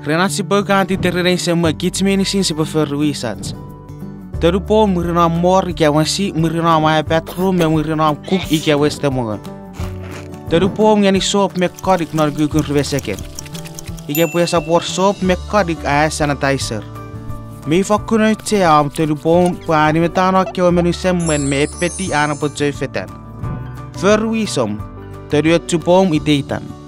renat si pegang di terrenai sama kita menisin si perfirui sats. Terupo merina mor ikia si merina maya petro me merina kuk ikia wes temoga. Terupo ngani sop mekadik nargukun rwesekin. Ikia punya support sop mekadik air sanitizer. Mei fakuna te am terupo pa metano metana menu semmen me epeti ana po jefetan. Ferwisom, teriot tupom iteitan.